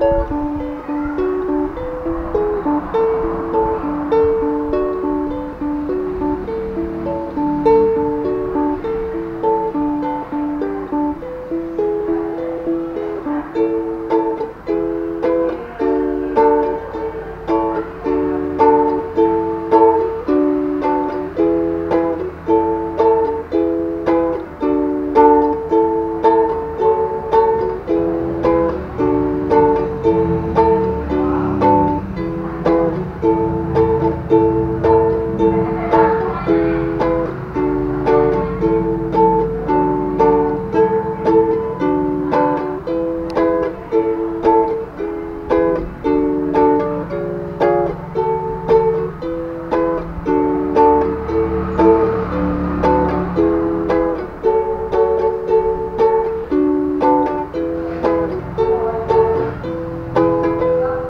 Música